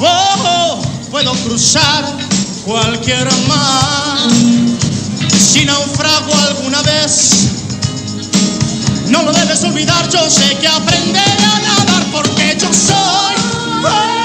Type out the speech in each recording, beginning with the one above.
Oh, puedo cruzar cualquier mar. Si naufrago alguna vez, no lo debes olvidar. Yo sé que aprenderé a nadar porque yo soy.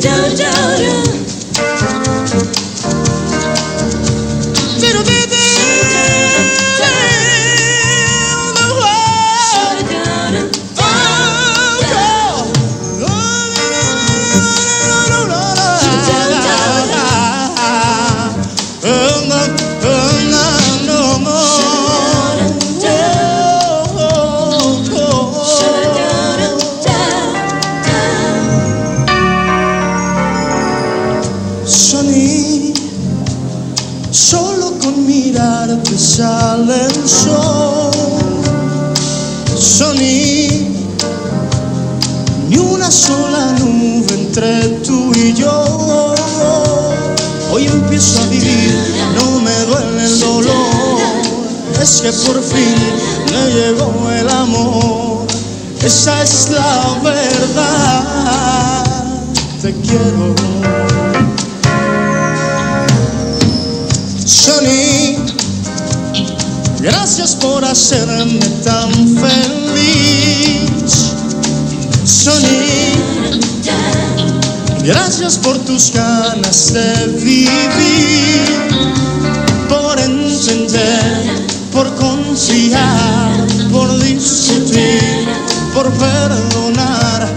Sonny, sola nube entre tú y yo. Hoy empiezo a vivir, no me duele el dolor. Es que por fin me llegó el amor. Esa es la verdad. Te quiero. Sonny, gracias por hacerme tan feliz. Sonny, gracias por tus ganas de vivir, por entender, por confiar, por discutir, por perdonar,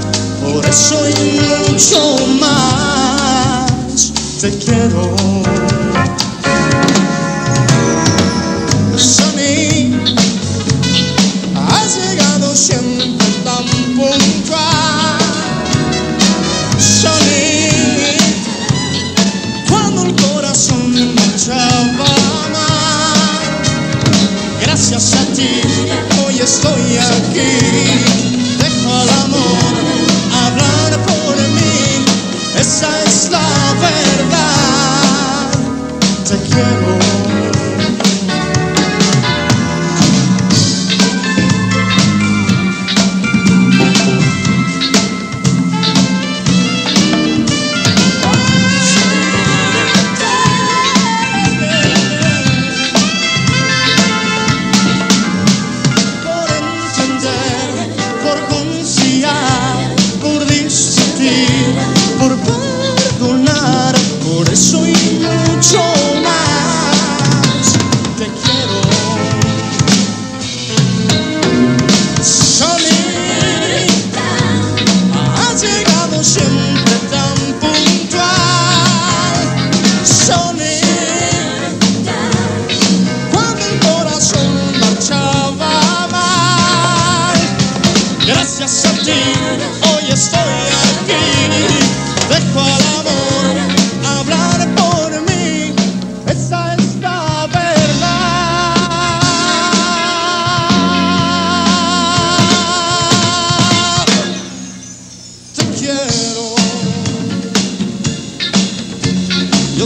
por eso y mucho más. Te quiero. Yo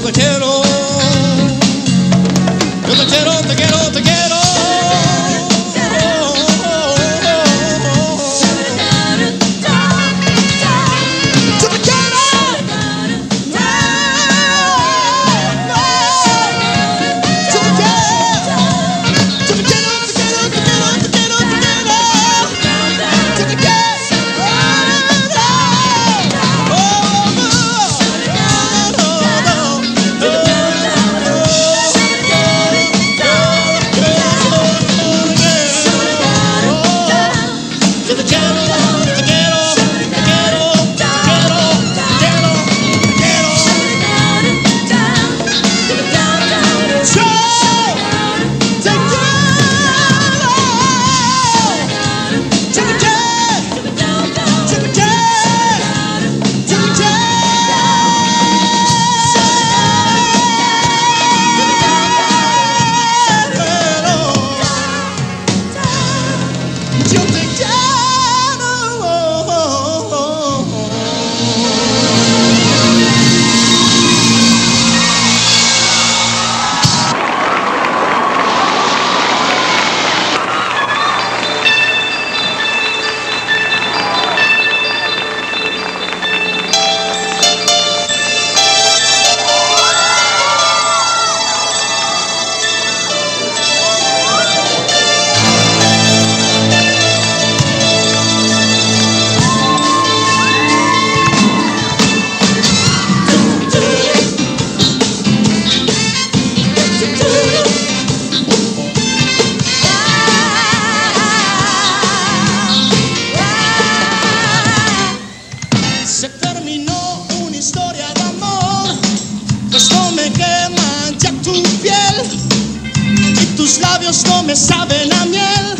me saben a miel.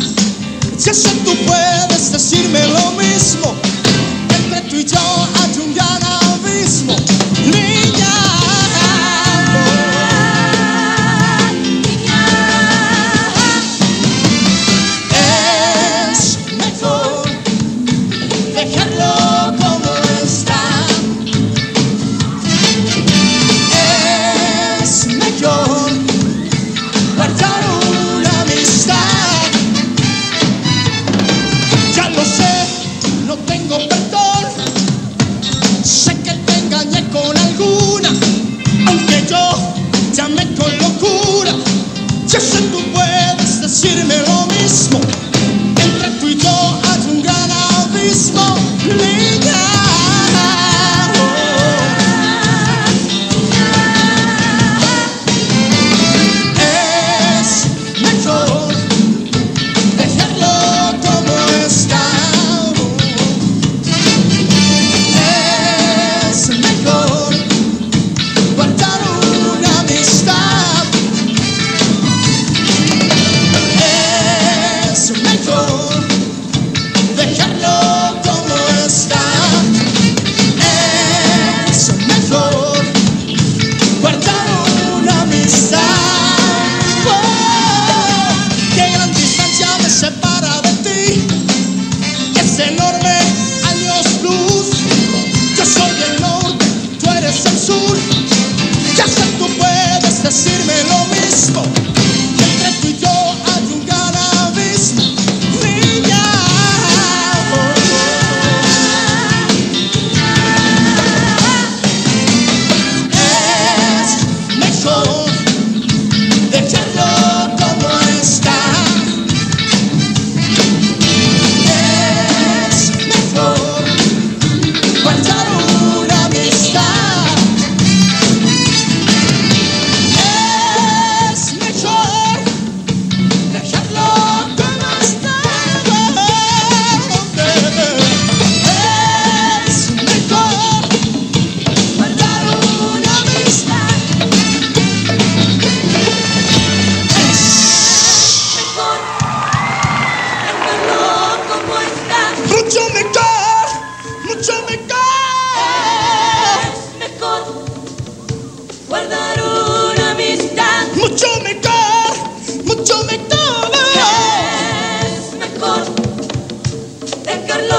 Si eso tú puedes decirme lo mismo, entre tú y yo Yo sé tú puedes decirme lo mismo. Entre tú y yo hay un gran abismo legal. de Carlos.